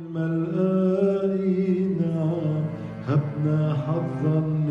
ملآئي نعم هبنا حظا